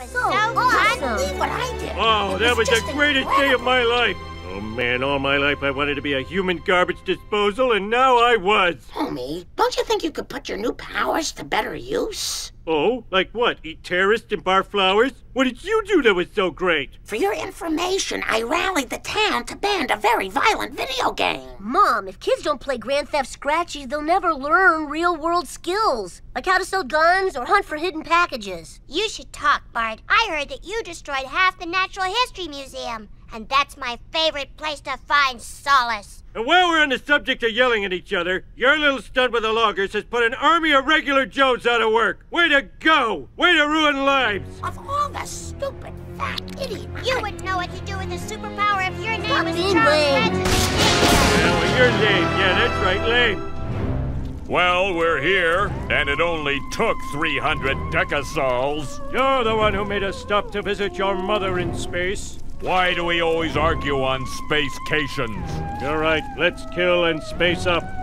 was so, so awesome. fun. Believe what I did. Oh, that was the just greatest day of my life. Oh man, all my life I wanted to be a human garbage disposal, and now I was. Homie, don't you think you could put your new powers to better use? Oh, like what? Eat terrorists and bar flowers? What did you do that was so great? For your information, I rallied the town to ban a very violent video game. Mom, if kids don't play Grand Theft Scratchy, they'll never learn real world skills, like how to sell guns or hunt for hidden packages. You should talk, Bart. I heard that you destroyed half the Natural History Museum, and that's my favorite place to find solace. And while we're on the subject of yelling at each other, your little stunt with the loggers has put an army of regular Joes out of work. Way to go! Way to ruin lives! Of all the stupid, fat idiot. You wouldn't know what to do with a superpower if your name Stop was being Charles lame. Manson Jr. Well, you're lame. Yeah, that's right, lame. Well, we're here, and it only took 300 decasols. You're the one who made us stop to visit your mother in space. Why do we always argue on spacecations? You're right. Let's kill and space up.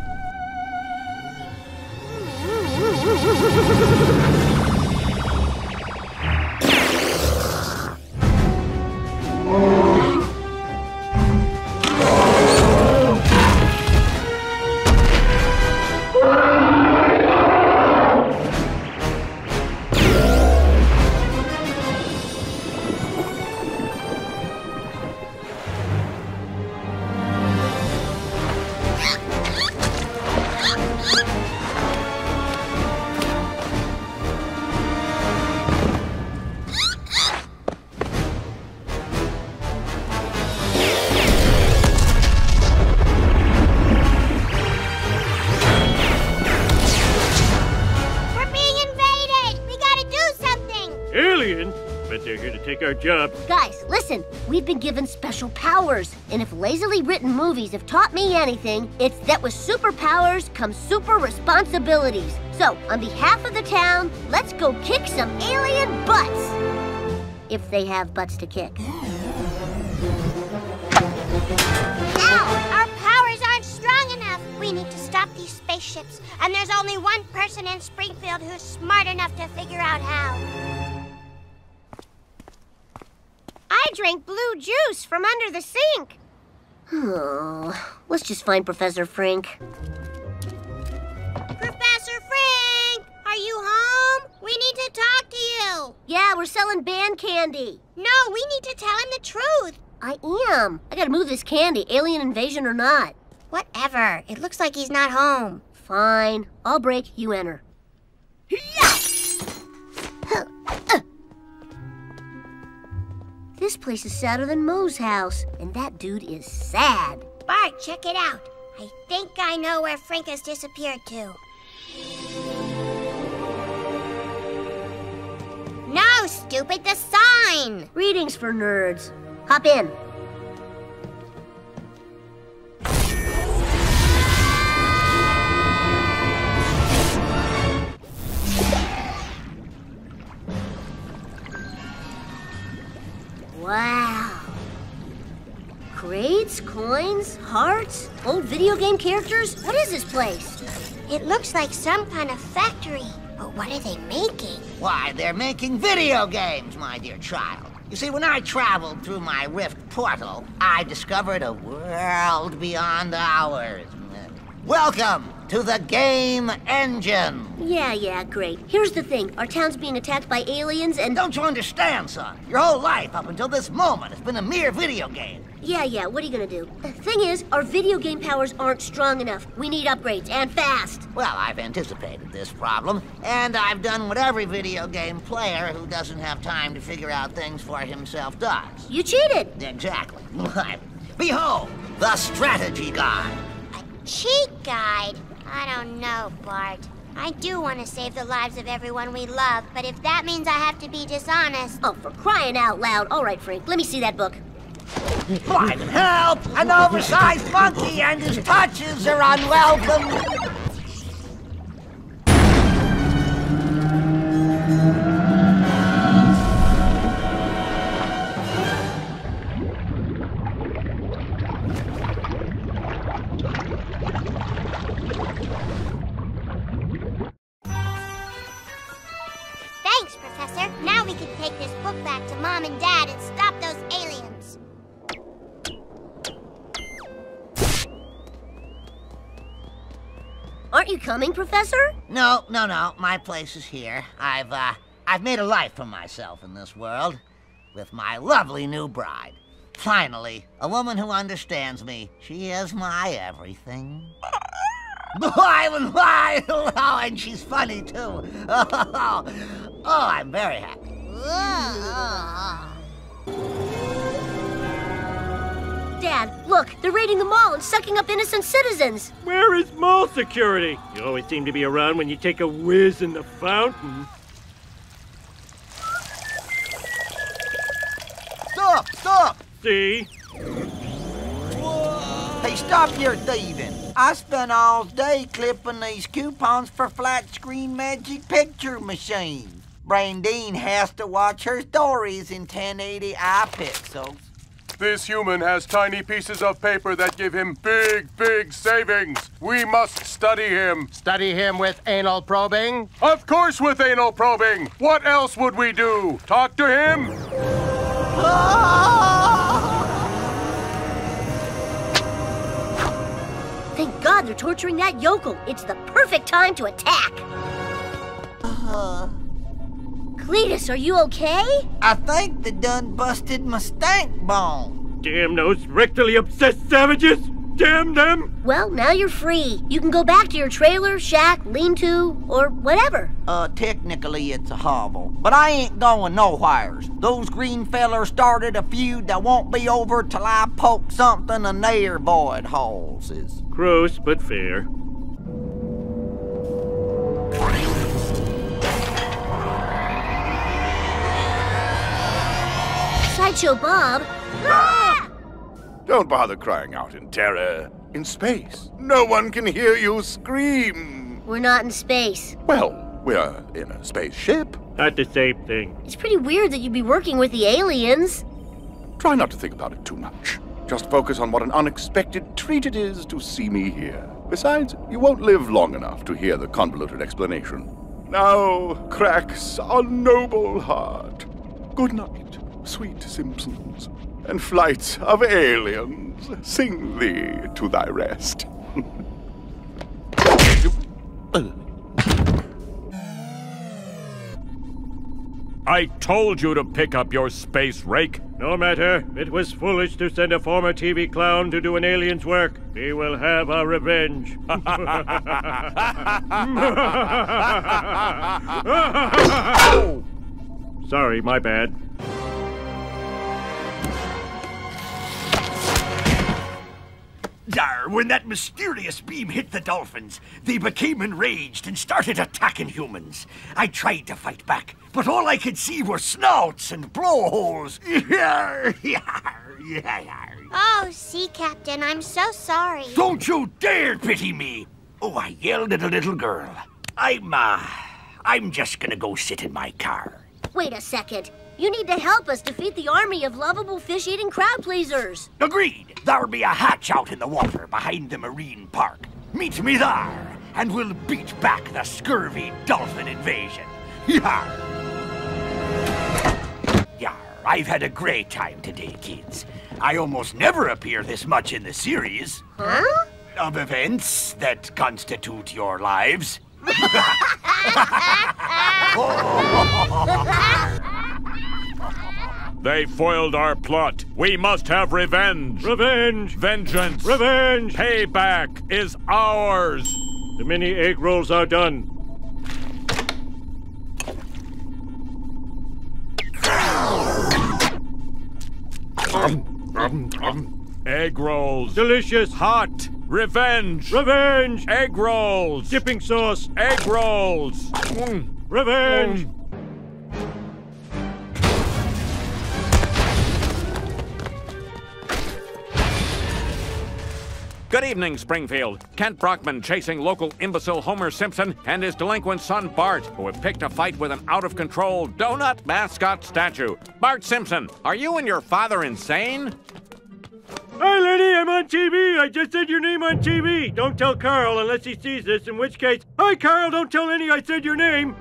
Aliens? Bet they're here to take our jobs. Guys, listen, we've been given special powers. And if lazily written movies have taught me anything, it's that with superpowers come super responsibilities. So, on behalf of the town, let's go kick some alien butts. If they have butts to kick. Ow! Our powers aren't strong enough! We need to stop these spaceships, and there's only one person in Springfield who's smart enough to figure out how. I drank blue juice from under the sink. Oh, let's just find Professor Frink. Professor Frink! Are you home? We need to talk to you! Yeah, we're selling band candy. No, we need to tell him the truth. I am. I gotta move this candy, alien invasion or not. Whatever. It looks like he's not home. Fine. I'll break, you enter. This place is sadder than Moe's house, and that dude is sad. Bart, check it out. I think I know where Frink has disappeared to. No, stupid, the sign! Readings for nerds. Hop in. Wow. Crates, coins, hearts, old video game characters? What is this place? It looks like some kind of factory. But what are they making? Why, they're making video games, my dear child. You see, when I traveled through my rift portal, I discovered a world beyond ours. Welcome to the game engine. Yeah, yeah, great. Here's the thing our town's being attacked by aliens, and. Don't you understand, son? Your whole life up until this moment has been a mere video game. Yeah, yeah, what are you gonna do? The thing is, our video game powers aren't strong enough. We need upgrades, and fast. Well, I've anticipated this problem, and I've done what every video game player who doesn't have time to figure out things for himself does. You cheated! Exactly. Behold, the strategy guide. A cheat guide? I don't know, Bart. I do want to save the lives of everyone we love, but if that means I have to be dishonest. Oh, for crying out loud. All right, Frink, let me see that book. Private help! An oversized monkey and his touches are unwelcome. Aren't you coming, Professor? No, no, no. My place is here. I've, uh, I've made a life for myself in this world with my lovely new bride. Finally, a woman who understands me. She is my everything. Why, why? Oh, and she's funny too. Oh, oh I'm very happy. Dad, look, they're raiding the mall and sucking up innocent citizens. Where is mall security? You always seem to be around when you take a whiz in the fountain. Stop! Stop! See? Hey, stop your thieving. I spent all day clipping these coupons for flat screen magic picture machines. Brandine has to watch her stories in 1080i pixels. This human has tiny pieces of paper that give him big, big savings. We must study him. Study him with anal probing? Of course, with anal probing. What else would we do? Talk to him? Thank God they're torturing that yokel. It's the perfect time to attack. Uh, Cletus, are you okay? I think they done busted my stank bone. Damn those rectally obsessed savages! Damn them! Well, now you're free. You can go back to your trailer, shack, lean-to, or whatever. Uh, technically it's a hovel, but I ain't going nowheres. Those green fellers started a feud that won't be over till I poke something in their void holes. Is Gross, but fair. Sideshow Bob. Don't bother crying out in terror. In space, no one can hear you scream. We're not in space. Well, we're in a spaceship. Not the same thing. It's pretty weird that you'd be working with the aliens. Try not to think about it too much. Just focus on what an unexpected treat it is to see me here. Besides, you won't live long enough to hear the convoluted explanation. Now, cracks our noble heart. Good night, sweet Simpsons, and flights of aliens. Sing thee to thy rest. I told you to pick up your space rake. No matter. It was foolish to send a former TV clown to do an alien's work. We will have our revenge. Sorry, my bad. When that mysterious beam hit the dolphins, they became enraged and started attacking humans. I tried to fight back, but all I could see were snouts and blowholes. Oh, Sea Captain, I'm so sorry. Don't you dare pity me! Oh, I yelled at a little girl. I'm, uh, I'm just gonna go sit in my car. Wait a second. You need to help us defeat the army of lovable fish-eating crowd pleasers. Agreed. There'll be a hatch out in the water behind the marine park. Meet me there, and we'll beat back the scurvy dolphin invasion. Yar! Yar, I've had a great time today, kids. I almost never appear this much in the series. Huh? Of events that constitute your lives. They foiled our plot. We must have revenge. Revenge! Vengeance. Revenge! Payback is ours. The mini egg rolls are done. Egg rolls. Delicious! Hot. Revenge. Revenge! Egg rolls. Dipping sauce! Egg rolls. Mm. Revenge! Good evening, Springfield. Kent Brockman chasing local imbecile Homer Simpson and his delinquent son Bart, who have picked a fight with an out of control donut mascot statue. Bart Simpson, are you and your father insane? Hi, Lenny, I'm on TV. I just said your name on TV. Don't tell Carl unless he sees this, in which case, hi, Carl, don't tell any I said your name.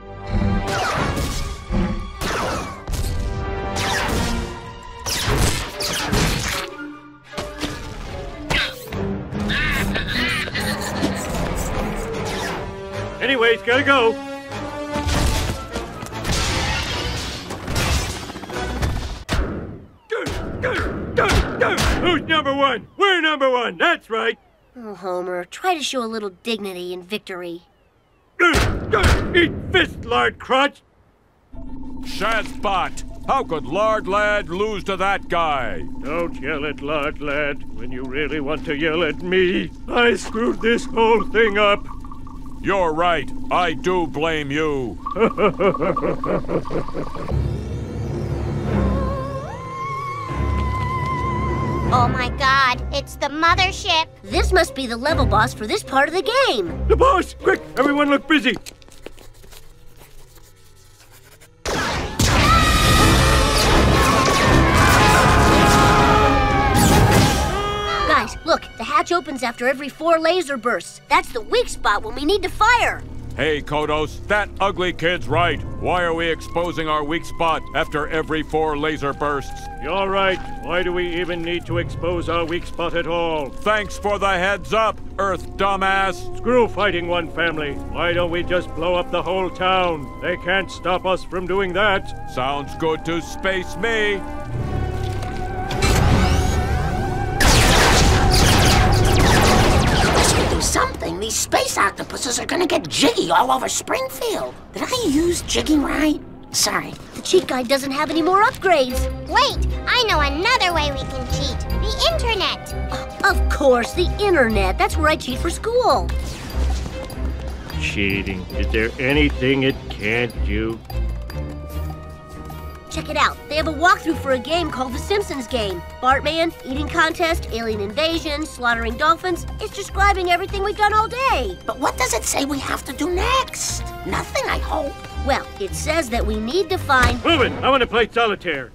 Gotta go. Who's number one? We're number one. That's right. Oh, Homer, try to show a little dignity in victory. Eat fist, Lard Crotch. Shazbot! How could Lard Lad lose to that guy? Don't yell at Lard Lad when you really want to yell at me. I screwed this whole thing up. You're right. I do blame you. Oh my god, it's the mothership. This must be the level boss for this part of the game. The boss! Quick, everyone look busy. Opens after every four laser bursts. That's the weak spot when we need to fire. Hey, Kodos, that ugly kid's right. Why are we exposing our weak spot after every four laser bursts? You're right. Why do we even need to expose our weak spot at all? Thanks for the heads up, Earth dumbass. Screw fighting one family. Why don't we just blow up the whole town? They can't stop us from doing that. Sounds good to space me. These space octopuses are gonna get jiggy all over Springfield. Did I use jigging right? Sorry. The cheat guide doesn't have any more upgrades. Wait, I know another way we can cheat. The internet. Uh, of course, the internet. That's where I cheat for school. Cheating. Is there anything it can't do? Check it out. They have a walkthrough for a game called The Simpsons Game. Bartman, eating contest, alien invasion, slaughtering dolphins. It's describing everything we've done all day. But what does it say we have to do next? Nothing, I hope. Well, it says that we need to find. Move! I want to play solitaire.